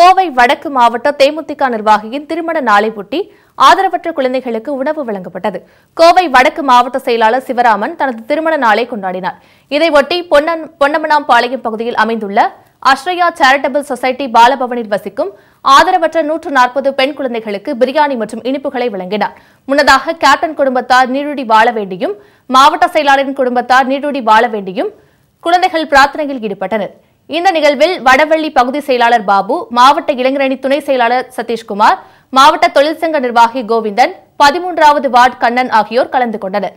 கோவை வடக்கு மாவட்ட தேமுதிக நிர்வாகியின் திருமண நாளையொட்டி ஆதரவற்ற குழந்தைகளுக்கு உணவு வழங்கப்பட்டது. கோவை வடக்கு மாவட்ட செயலாளர் சிவராமன் தனது திருமண நாளை கொண்டாடினார். இதையொட்டி பொன்னமனாம்பாளையம் பகுதியில் அமைந்துள்ள அஸ்ரயா சேரிட்டபிள் சொசைட்டி பாலபவனில் வசிக்கும் ஆதரவற்ற நூற்று நாற்பது பெண் குழந்தைகளுக்கு பிரியாணி மற்றும் இனிப்புகளை வழங்கினார். முன்னதாக கேப்டன் குடும்பத்தார் நீடுடி வாழ வேண்டியும் மாவட்ட செயலாளரின் குடும்பத்தார் நீடுடி வாழ வேண்டியும் குழந்தைகள் பிரார்த்தனையில் ஈடுபட்டனர். இந்த நிகழ்வில் வடவள்ளி பகுதி செயலாளர் பாபு மாவட்ட இளைஞரணி துணை செயலாளர் சதீஷ்குமார் மாவட்ட தொழிற்சங்க நிர்வாகி கோவிந்தன் பதிமூன்றாவது வார்டு கண்ணன் ஆகியோர் கலந்து கொண்டனர்.